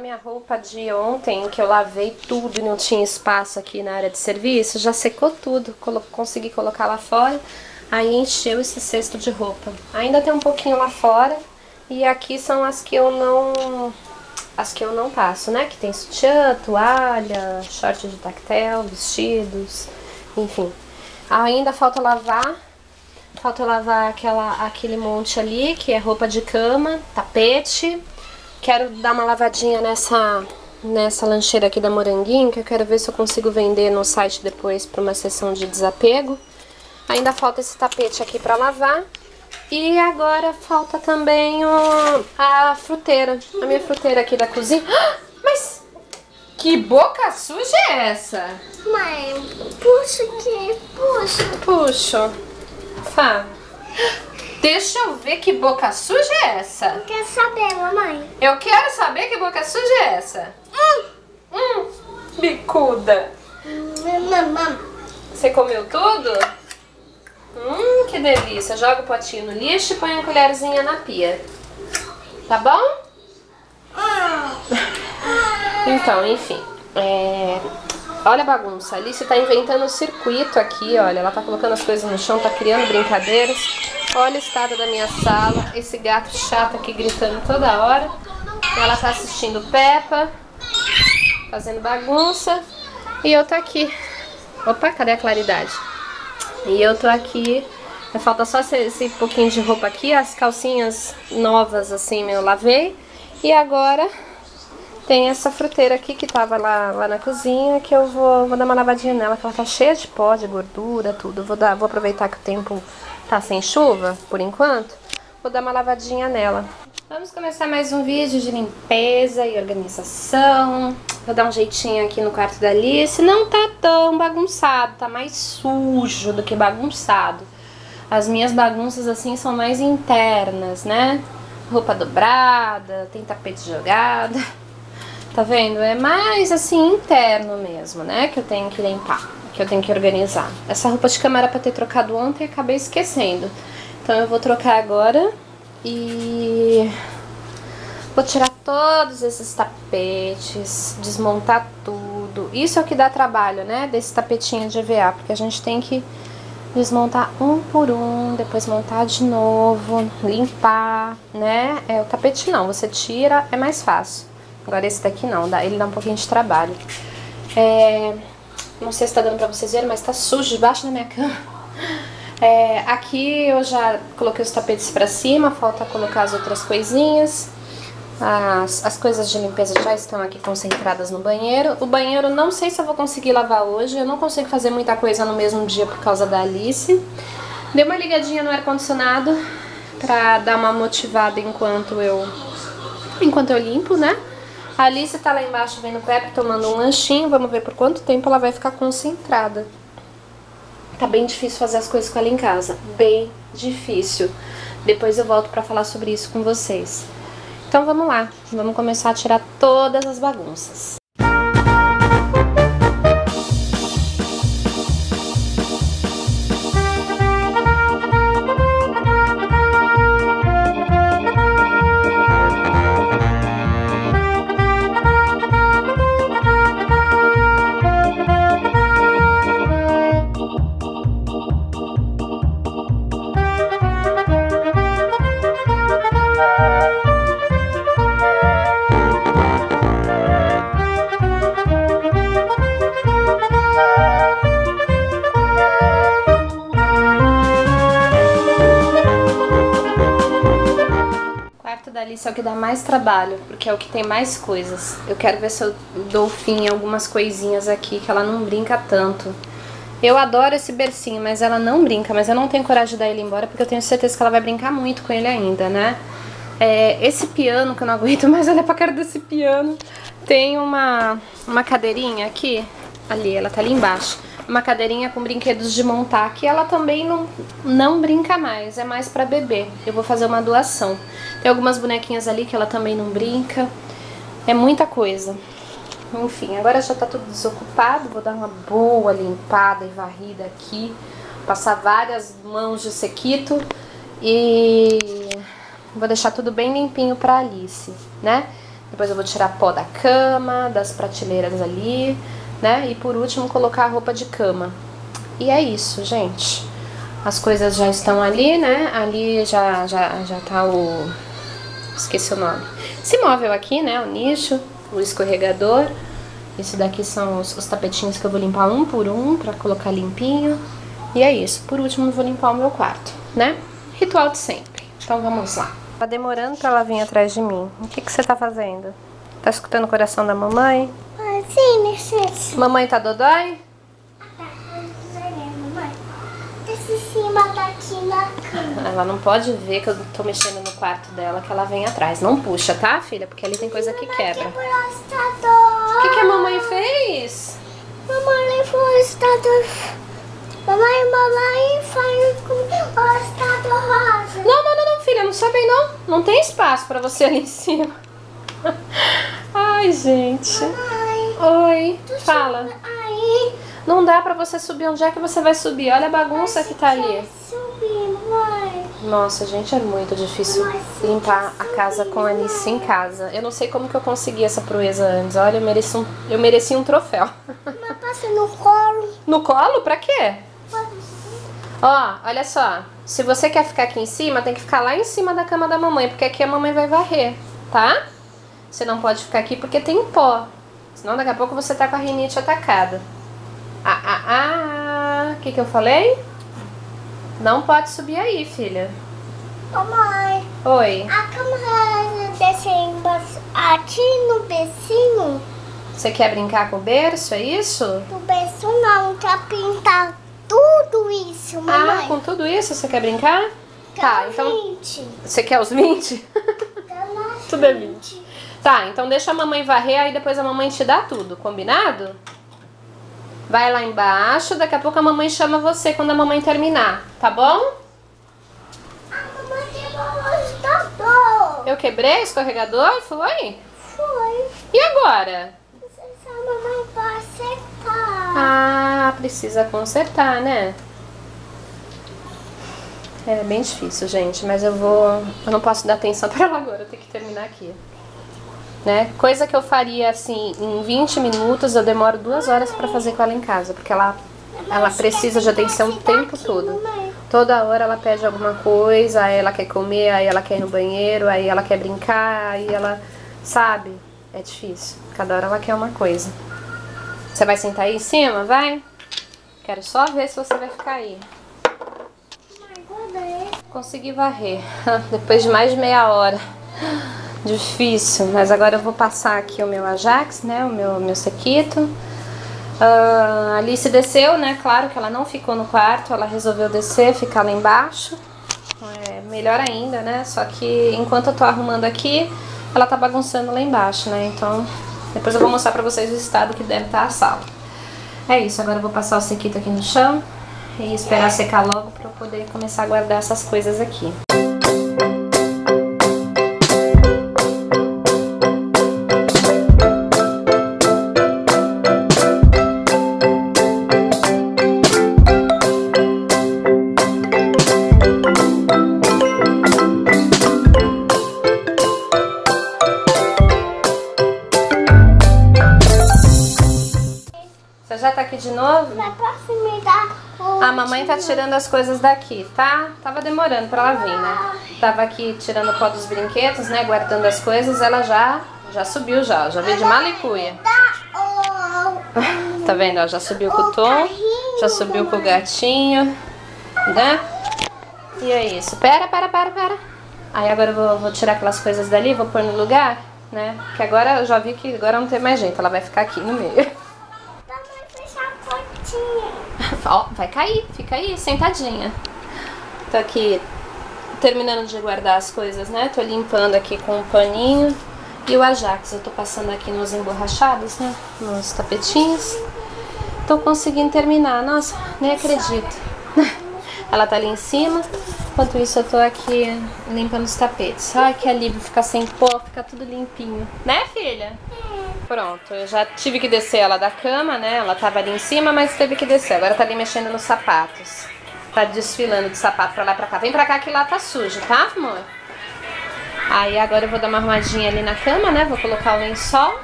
Minha roupa de ontem, que eu lavei tudo e não tinha espaço aqui na área de serviço, já secou tudo. Colo consegui colocar lá fora, aí encheu esse cesto de roupa. Ainda tem um pouquinho lá fora, e aqui são as que eu não... As que eu não passo, né? Que tem sutiã, toalha, short de tactel, vestidos, enfim. Ainda falta lavar Falta lavar aquela, aquele monte ali, que é roupa de cama, tapete. Quero dar uma lavadinha nessa, nessa lancheira aqui da Moranguinho, que eu quero ver se eu consigo vender no site depois para uma sessão de desapego. Ainda falta esse tapete aqui para lavar. E agora falta também o, a fruteira, a minha fruteira aqui da cozinha. Mas que boca suja é essa? Mãe, puxa aqui, puxa. Puxa. Fá, deixa eu ver que boca suja é essa. Eu quero saber, mamãe. Eu quero saber que boca suja é essa. Hum, hum bicuda. Mamãe. Você comeu tudo? Hum, que delícia. Joga o potinho no lixo e põe a colherzinha na pia. Tá bom? Então, enfim. É... Olha a bagunça. A Alice tá inventando um circuito aqui, olha. Ela tá colocando as coisas no chão, tá criando brincadeiras. Olha o estado da minha sala. Esse gato chato aqui gritando toda hora. Ela tá assistindo Peppa. Fazendo bagunça. E eu tô aqui. Opa, cadê a claridade? E eu tô aqui. Falta só esse, esse pouquinho de roupa aqui. As calcinhas novas, assim, eu lavei. E agora tem essa fruteira aqui que tava lá, lá na cozinha, que eu vou, vou dar uma lavadinha nela, que ela tá cheia de pó, de gordura, tudo. Vou, dar, vou aproveitar que o tempo tá sem chuva, por enquanto. Vou dar uma lavadinha nela. Vamos começar mais um vídeo de limpeza e organização. Vou dar um jeitinho aqui no quarto da Alice. Não tá tão bagunçado, tá mais sujo do que bagunçado. As minhas bagunças assim são mais internas, né? Roupa dobrada, tem tapete jogado. Tá vendo? É mais assim interno mesmo, né? Que eu tenho que limpar, que eu tenho que organizar. Essa roupa de cama era pra ter trocado ontem e acabei esquecendo. Então eu vou trocar agora e vou tirar todos esses tapetes, desmontar tudo. Isso é o que dá trabalho, né? Desse tapetinho de EVA, porque a gente tem que desmontar um por um, depois montar de novo, limpar, né? É, o tapete não, você tira, é mais fácil. Agora esse daqui não, dá, ele dá um pouquinho de trabalho. É, não sei se tá dando pra vocês verem, mas tá sujo debaixo da minha cama. É, aqui eu já coloquei os tapetes pra cima, falta colocar as outras coisinhas. As, as coisas de limpeza já estão aqui concentradas no banheiro. O banheiro não sei se eu vou conseguir lavar hoje, eu não consigo fazer muita coisa no mesmo dia por causa da Alice. Dei uma ligadinha no ar-condicionado pra dar uma motivada enquanto eu, enquanto eu limpo, né? A Alice tá lá embaixo vendo o Pepe tomando um lanchinho. Vamos ver por quanto tempo ela vai ficar concentrada. Tá bem difícil fazer as coisas com ela em casa. Bem difícil. Depois eu volto pra falar sobre isso com vocês. Então vamos lá. Vamos começar a tirar todas as bagunças. Alice é o que dá mais trabalho, porque é o que tem mais coisas. Eu quero ver se eu dou fim em algumas coisinhas aqui, que ela não brinca tanto. Eu adoro esse bercinho, mas ela não brinca, mas eu não tenho coragem de dar ele embora, porque eu tenho certeza que ela vai brincar muito com ele ainda, né? É, esse piano, que eu não aguento mais olhar pra cara desse piano, tem uma, uma cadeirinha aqui, ali, ela tá ali embaixo uma cadeirinha com brinquedos de montar, que ela também não, não brinca mais, é mais para bebê. Eu vou fazer uma doação. Tem algumas bonequinhas ali que ela também não brinca. É muita coisa. Enfim, agora já tá tudo desocupado, vou dar uma boa limpada e varrida aqui, passar várias mãos de sequito e vou deixar tudo bem limpinho pra Alice, né? Depois eu vou tirar pó da cama, das prateleiras ali, né? E por último colocar a roupa de cama. E é isso, gente. As coisas já estão ali, né? Ali já, já, já tá o... Esqueci o nome. Esse móvel aqui, né? O nicho, o escorregador. Esse daqui são os, os tapetinhos que eu vou limpar um por um pra colocar limpinho. E é isso. Por último, eu vou limpar o meu quarto, né? Ritual de sempre. Então vamos lá. Tá demorando pra ela vir atrás de mim. O que, que você tá fazendo? Tá escutando o coração da mamãe? Sim, licença. Mamãe tá dodói? Mamãe. Ela não pode ver que eu tô mexendo no quarto dela, que ela vem atrás. Não puxa, tá, filha? Porque ali tem coisa que quebra. O que, que a mamãe fez? Mamãe levou o estador. Mamãe, mamãe foi com o estador rosa. Não, não, não, não, filha, não sobe aí não. Não tem espaço pra você ali em cima. Ai, gente. Mãe, Oi, fala. aí. Não dá pra você subir. Onde é que você vai subir? Olha a bagunça que tá ali. Subi, mãe. Nossa, gente, é muito difícil limpar a casa com a Alice em casa. Eu não sei como que eu consegui essa proeza antes. Olha, eu mereci um, eu mereci um troféu. Mamãe passa no colo. No colo? Pra quê? Ó, olha só. Se você quer ficar aqui em cima, tem que ficar lá em cima da cama da mamãe, porque aqui a mamãe vai varrer, tá? Você não pode ficar aqui porque tem pó. Senão daqui a pouco você tá com a rinite atacada. Ah, ah, ah. O que que eu falei? Não pode subir aí, filha. Mamãe, Oi. a cama desce embaixo, aqui no becinho. Você quer brincar com o berço, é isso? No berço não, quer pintar tudo isso, Ah, mamãe. com tudo isso você quer brincar? Tá, Quer então... 20. Você quer os 20? Quer mais Tudo é 20. Tá, então deixa a mamãe varrer, aí depois a mamãe te dá tudo, combinado? Vai lá embaixo, daqui a pouco a mamãe chama você quando a mamãe terminar, tá bom? A mamãe quebrou o. Eu quebrei o escorregador, foi? Foi. E agora? A mamãe vai acertar. Ah, precisa consertar, né? É bem difícil, gente, mas eu vou. Eu não posso dar atenção pra ela agora, eu tenho que terminar aqui. Né? Coisa que eu faria assim em 20 minutos, eu demoro duas horas pra fazer com ela em casa, porque ela, ela precisa de atenção o tempo todo. Toda hora ela pede alguma coisa, aí ela quer comer, aí ela quer ir no banheiro, aí ela quer brincar, aí ela. Sabe? É difícil. Cada hora ela quer uma coisa. Você vai sentar aí em cima? Vai? Quero só ver se você vai ficar aí. Consegui varrer. Depois de mais de meia hora. Difícil. Mas agora eu vou passar aqui o meu Ajax, né? O meu, meu sequito. A Alice desceu, né? Claro que ela não ficou no quarto. Ela resolveu descer, ficar lá embaixo. É, melhor ainda, né? Só que enquanto eu tô arrumando aqui, ela tá bagunçando lá embaixo, né? Então, depois eu vou mostrar pra vocês o estado que deve estar a sala. É isso, agora eu vou passar o sequito aqui no chão e esperar secar logo pra eu poder começar a guardar essas coisas aqui. Novo? O A mamãe tá tirando as coisas daqui, tá? Tava demorando pra ela vir, né? Tava aqui tirando o pó dos brinquedos, né? Guardando as coisas, ela já já subiu já, já veio de malicuia. Tá vendo? ó? Já subiu com o Tom, já subiu com o gatinho, né? E é isso. Pera, pera, pera, pera. Aí agora eu vou, vou tirar aquelas coisas dali, vou pôr no lugar, né? Que agora eu já vi que agora não tem mais jeito, ela vai ficar aqui no meio. Ó, vai cair, fica aí, sentadinha. Tô aqui terminando de guardar as coisas, né? Tô limpando aqui com um paninho. E o Ajax, eu tô passando aqui nos emborrachados, né? Nos tapetinhos. Tô conseguindo terminar. Nossa, nem acredito. Ela tá ali em cima. Enquanto isso, eu tô aqui limpando os tapetes. Ai, que alívio ficar sem pó, ficar tudo limpinho. Né, filha? Pronto, eu já tive que descer ela da cama, né? Ela tava ali em cima, mas teve que descer. Agora tá ali mexendo nos sapatos. Tá desfilando de sapato pra lá e pra cá. Vem pra cá que lá tá sujo, tá, amor? Aí agora eu vou dar uma arrumadinha ali na cama, né? Vou colocar o lençol.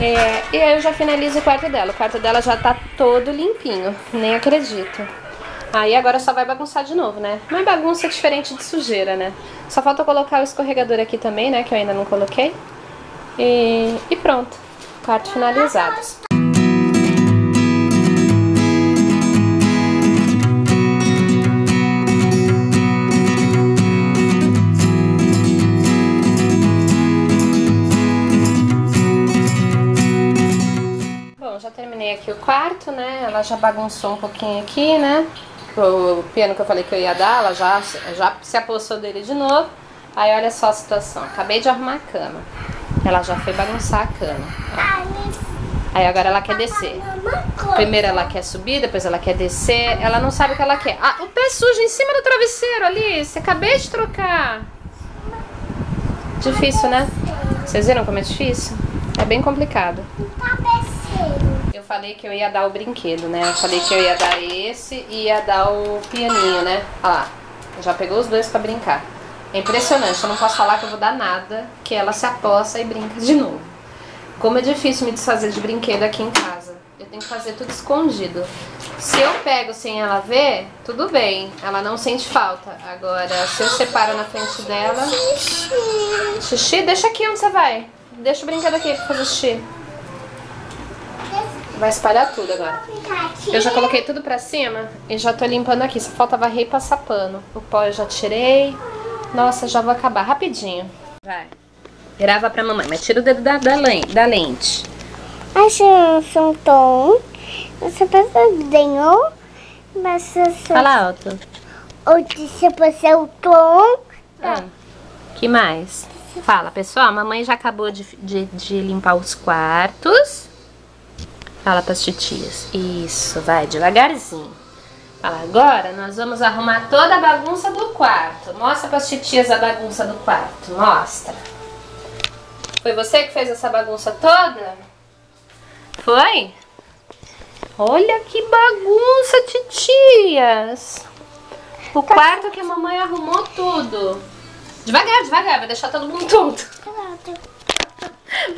É, e aí eu já finalizo o quarto dela. O quarto dela já tá todo limpinho, nem acredito. Aí agora só vai bagunçar de novo, né? Mas bagunça é diferente de sujeira, né? Só falta colocar o escorregador aqui também, né? Que eu ainda não coloquei. E, e pronto. Quarto finalizado. terminei aqui o quarto, né? Ela já bagunçou um pouquinho aqui, né? O piano que eu falei que eu ia dar, ela já, já se apossou dele de novo. Aí olha só a situação. Acabei de arrumar a cama. Ela já foi bagunçar a cama. Aí agora ela quer descer. Primeiro ela quer subir, depois ela quer descer. Ela não sabe o que ela quer. Ah, o pé sujo em cima do travesseiro ali. Você acabei de trocar. Difícil, né? Vocês viram como é difícil? É bem complicado falei que eu ia dar o brinquedo, né? Eu falei que eu ia dar esse e ia dar o pianinho, né? Olha lá, já pegou os dois pra brincar. É impressionante, eu não posso falar que eu vou dar nada, que ela se aposta e brinca de novo. Como é difícil me desfazer de brinquedo aqui em casa. Eu tenho que fazer tudo escondido. Se eu pego sem ela ver, tudo bem, ela não sente falta. Agora, se eu separo na frente dela... Xixi, deixa aqui onde você vai. Deixa o brinquedo aqui pra fazer xixi. Vai espalhar tudo agora. Eu já coloquei tudo pra cima e já tô limpando aqui. Só falta varrer e passar pano. O pó eu já tirei. Nossa, já vou acabar rapidinho. Vai. Grava pra mamãe, mas tira o dedo da, da, lente, da lente. Acho um tom. Você desenhou? Mas Fala alto. Ou se você o tom. Ah, que mais? Fala, pessoal. A mamãe já acabou de, de, de limpar os quartos. Fala pras titias. Isso, vai devagarzinho. Agora nós vamos arrumar toda a bagunça do quarto. Mostra pras titias a bagunça do quarto. Mostra. Foi você que fez essa bagunça toda? Foi? Olha que bagunça, titias. O quarto que a mamãe arrumou tudo. Devagar, devagar, vai deixar todo mundo tonto.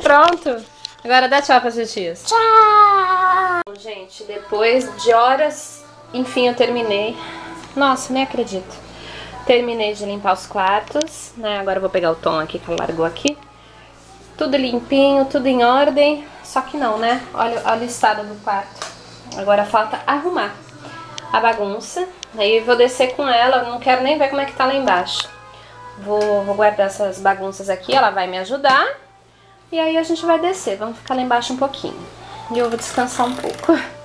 Pronto. Agora dá tchau pras tias. Tchau! Gente, depois de horas, enfim, eu terminei. Nossa, nem acredito. Terminei de limpar os quartos, né? Agora eu vou pegar o tom aqui que ela largou aqui. Tudo limpinho, tudo em ordem. Só que não, né? Olha, olha o estado do quarto. Agora falta arrumar a bagunça. Aí eu vou descer com ela, não quero nem ver como é que tá lá embaixo. Vou, vou guardar essas bagunças aqui, ela vai me ajudar. E aí a gente vai descer, vamos ficar lá embaixo um pouquinho. E eu vou descansar um pouco.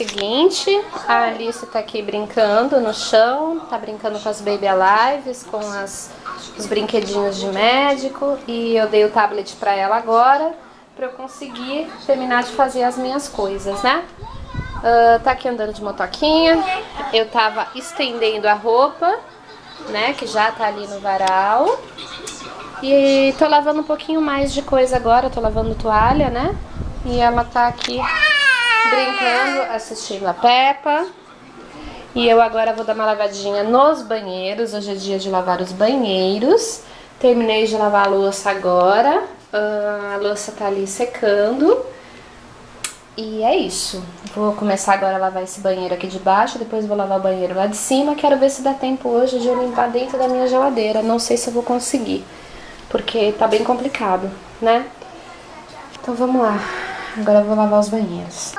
seguinte, a Alice tá aqui brincando no chão, tá brincando com as Baby Alives, com as, os brinquedinhos de médico e eu dei o tablet pra ela agora, pra eu conseguir terminar de fazer as minhas coisas, né? Uh, tá aqui andando de motoquinha, eu tava estendendo a roupa, né, que já tá ali no varal. E tô lavando um pouquinho mais de coisa agora, tô lavando toalha, né? E ela tá aqui brincando, assistindo a Peppa. E eu agora vou dar uma lavadinha nos banheiros. Hoje é dia de lavar os banheiros. Terminei de lavar a louça agora. Uh, a louça tá ali secando. E é isso. Vou começar agora a lavar esse banheiro aqui de baixo, depois vou lavar o banheiro lá de cima. Quero ver se dá tempo hoje de eu limpar dentro da minha geladeira. Não sei se eu vou conseguir, porque tá bem complicado, né? Então vamos lá. Agora eu vou lavar os banheiros.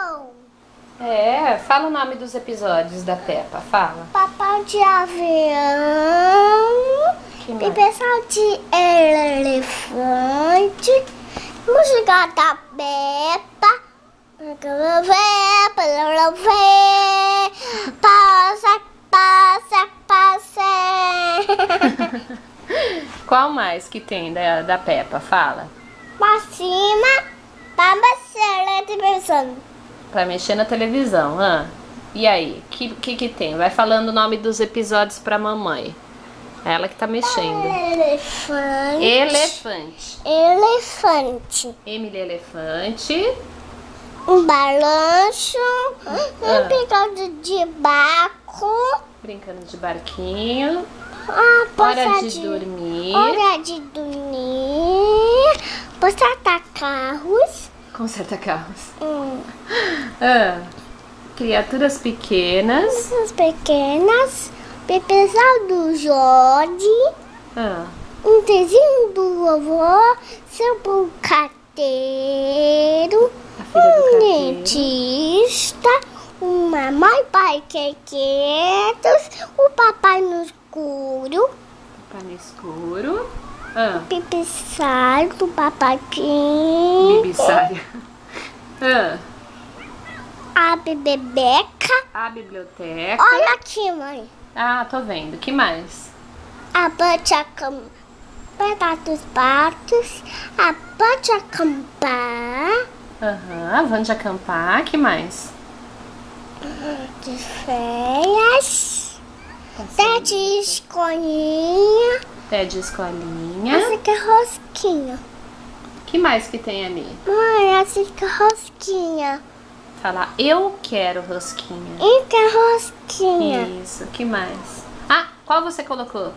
É, fala o nome dos episódios da Peppa, fala. Papai de avião, Que e pessoal de elefante, música da Peppa, passa, passa, passa. Qual mais que tem da, da Peppa? Fala. Pra cima, pra baixar, pensando. Pra mexer na televisão, ah. E aí, que, que que tem? Vai falando o nome dos episódios pra mamãe. Ela que tá mexendo. Elefante. Elefante. Elefante. Emily Elefante. Um balanço. Ah. Um picado de barco. Brincando de barquinho. Ah, Hora poça de dormir. Hora de dormir. Postar carros. Conserta carros. Hum. Ah. Criaturas pequenas. Essas pequenas. Pessoal do Jorge. Ah. Um desenho do vovô. Seu do Um carteiro. dentista. Uma mãe pai quietos. O papai no escuro. Tá no escuro. Ah. Do papaquinho. Bibissária. Ah. A bebeca. A biblioteca. Olha aqui, mãe. Ah, tô vendo. que mais? A bachacam. Pedaços patos. A bachacampá. Aham. Vamos de acampar. que mais? De férias. Tá Tete escolinha. Pé de escolinha. Essa aqui é rosquinha. que mais que tem ali? Mãe, essa aqui é rosquinha. Falar eu quero rosquinha. E que é rosquinha. Isso. que mais? Ah, qual você colocou?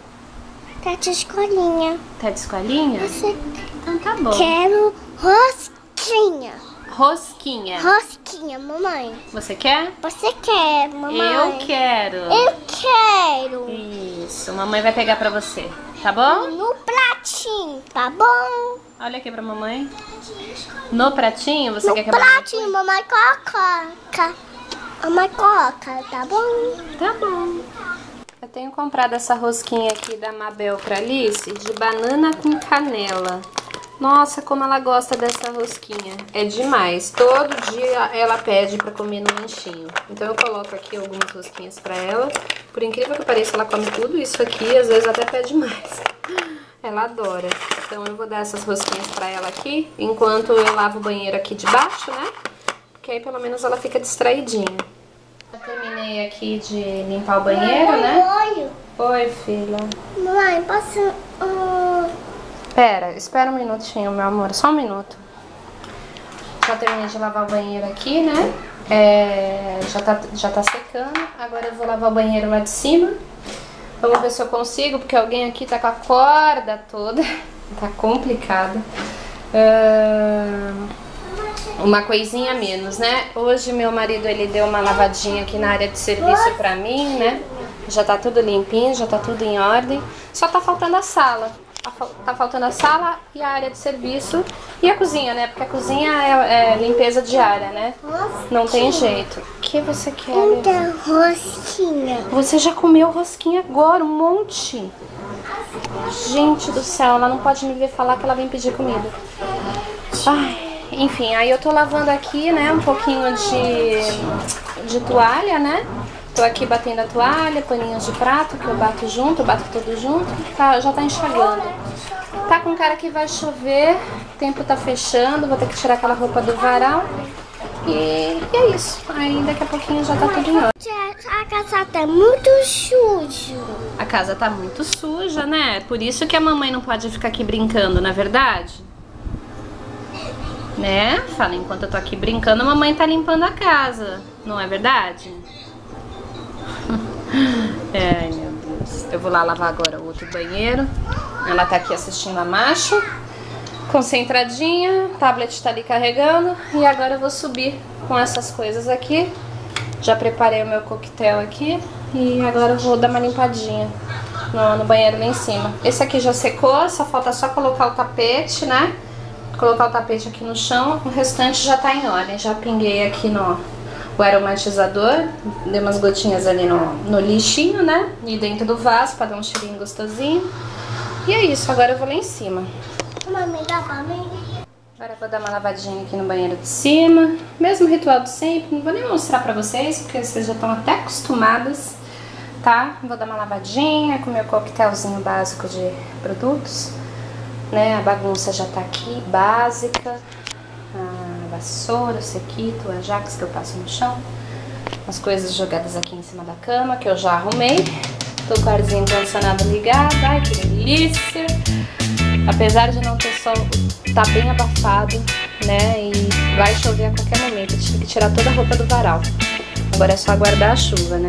Tete escolinha. Pé de escolinha? Você Então tá bom. quero rosquinha. Rosquinha. Rosquinha, mamãe. Você quer? Você quer, mamãe? Eu quero. Eu quero. Isso. Mamãe vai pegar pra você. Tá bom? No pratinho, tá bom? Olha aqui pra mamãe. No pratinho, você no quer que mamãe... pratinho, mamãe coloca. Mamãe coloca, tá bom? Tá bom. Eu tenho comprado essa rosquinha aqui da Mabel pra Alice de banana com canela. Nossa, como ela gosta dessa rosquinha. É demais. Todo dia ela pede pra comer no lanchinho. Então eu coloco aqui algumas rosquinhas pra ela. Por incrível que pareça, ela come tudo isso aqui. Às vezes até pede mais. Ela adora. Então eu vou dar essas rosquinhas pra ela aqui. Enquanto eu lavo o banheiro aqui de baixo, né? Porque aí pelo menos ela fica distraidinha. Eu terminei aqui de limpar o banheiro, né? Olho. Oi, filha. Mamãe, posso... hum, Pera, espera um minutinho, meu amor. Só um minuto. Já terminei de lavar o banheiro aqui, né? É, já, tá, já tá secando. Agora eu vou lavar o banheiro lá de cima. Vamos ver se eu consigo, porque alguém aqui tá com a corda toda. Tá complicado. Ahn, uma coisinha a menos, né? Hoje meu marido ele deu uma lavadinha aqui na área de serviço pra mim, né? Já tá tudo limpinho, já tá tudo em ordem. Só tá faltando a sala. Tá Tá faltando a sala e a área de serviço e a cozinha, né? Porque a cozinha é, é limpeza diária, né? Não tem jeito. O que você quer? Então, rosquinha. Você já comeu rosquinha agora, um monte. Gente do céu, ela não pode me ver falar que ela vem pedir comida. Ai, enfim, aí eu tô lavando aqui, né, um pouquinho de, de toalha, né? Tô aqui batendo a toalha, paninhos de prato que eu bato junto, eu bato tudo junto, tá, já tá enxagando. Tá com cara que vai chover, o tempo tá fechando, vou ter que tirar aquela roupa do varal. E, e é isso. Aí daqui a pouquinho já tá tudo em ordem. A casa tá muito sujo. A casa tá muito suja, né? Por isso que a mamãe não pode ficar aqui brincando, não é verdade? Né? Fala, enquanto eu tô aqui brincando, a mamãe tá limpando a casa. Não é verdade? Ai, meu Deus. Eu vou lá lavar agora o outro banheiro. Ela tá aqui assistindo a macho. Concentradinha. Tablet tá ali carregando. E agora eu vou subir com essas coisas aqui. Já preparei o meu coquetel aqui. E agora eu vou dar uma limpadinha no, no banheiro lá em cima. Esse aqui já secou, só falta só colocar o tapete, né? Colocar o tapete aqui no chão, o restante já tá em ordem. Já pinguei aqui no o aromatizador, dei umas gotinhas ali no, no lixinho, né? E dentro do vaso pra dar um cheirinho gostosinho. E é isso, agora eu vou lá em cima. Mami, dá pra mim? Agora eu vou dar uma lavadinha aqui no banheiro de cima. Mesmo ritual de sempre, não vou nem mostrar pra vocês, porque vocês já estão até acostumadas tá? Vou dar uma lavadinha com meu coquetelzinho básico de produtos, né? A bagunça já tá aqui, básica. Vassoura, o sequito, a que eu passo no chão. As coisas jogadas aqui em cima da cama, que eu já arrumei. Tô com o arzinho condicionado ligado, ai que delícia. Apesar de não ter sol, tá bem abafado, né? E vai chover a qualquer momento. Tive que tirar toda a roupa do varal. Agora é só aguardar a chuva, né?